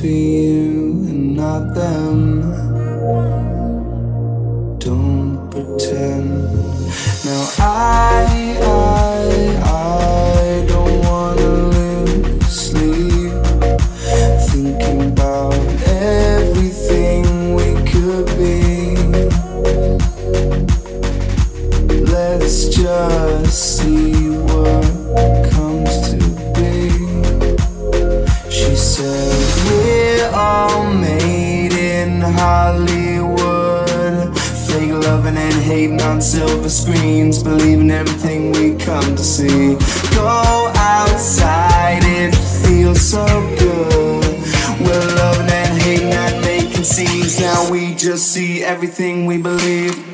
for you and not them. Don't pretend. Now I, I, I don't wanna lose sleep thinking about everything we could be. Let's just see hating on silver screens. Believing everything we come to see. Go outside, it feels so good. We're loving and hating and making scenes. Now we just see everything we believe.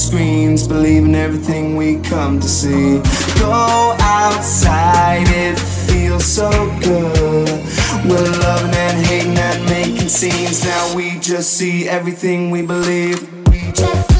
Screens. Believing everything we come to see. Go outside, it feels so good. We're loving and hating and making scenes. Now we just see everything we believe. We just